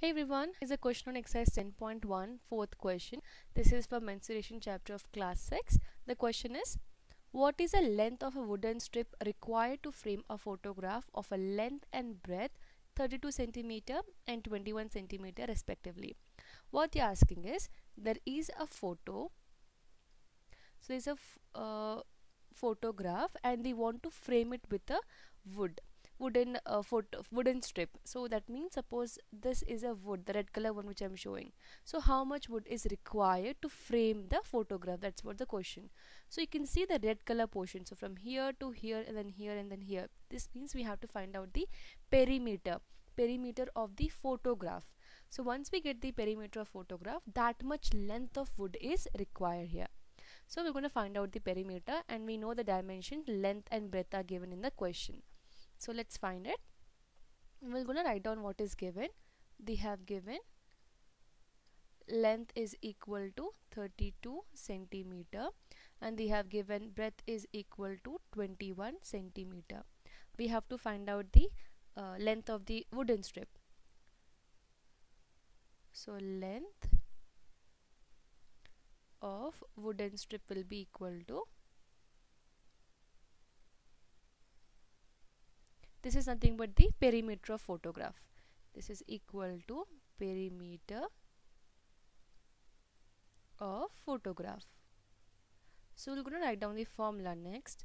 Hey everyone, is a question on exercise 10.1, fourth question. This is for mensuration chapter of class 6. The question is, what is the length of a wooden strip required to frame a photograph of a length and breadth 32 centimeter and 21 centimeter respectively? What you're asking is, there is a photo. So there's a uh, photograph and they want to frame it with a wood wooden uh, photo wooden strip. So that means suppose this is a wood the red color one which i'm showing. So how much wood is required to frame the photograph? That's what the question. So you can see the red color portion. So from here to here and then here and then here. This means we have to find out the perimeter perimeter of the photograph. So once we get the perimeter of photograph that much length of wood is required here. So we're going to find out the perimeter and we know the dimension length and breadth are given in the question so let's find it. We're gonna write down what is given. They have given length is equal to 32 centimeter and they have given breadth is equal to 21 centimeter. We have to find out the uh, length of the wooden strip. So length of wooden strip will be equal to this is nothing but the perimeter of photograph. This is equal to perimeter of photograph. So we're going to write down the formula next.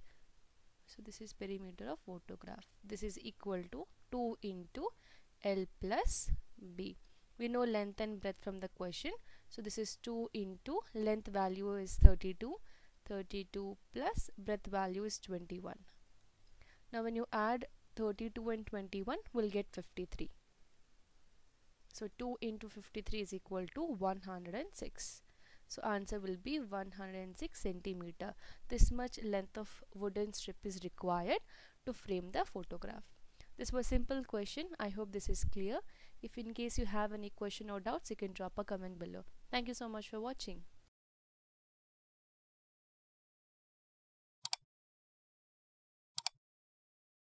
So this is perimeter of photograph. This is equal to 2 into L plus B. We know length and breadth from the question. So this is 2 into length value is 32 32 plus breadth value is 21 now when you add 32 and 21 will get 53 so 2 into 53 is equal to 106 so answer will be 106 centimeter. This much length of wooden strip is required to frame the photograph. This was simple question. I hope this is clear. If in case you have any question or doubts you can drop a comment below. Thank you so much for watching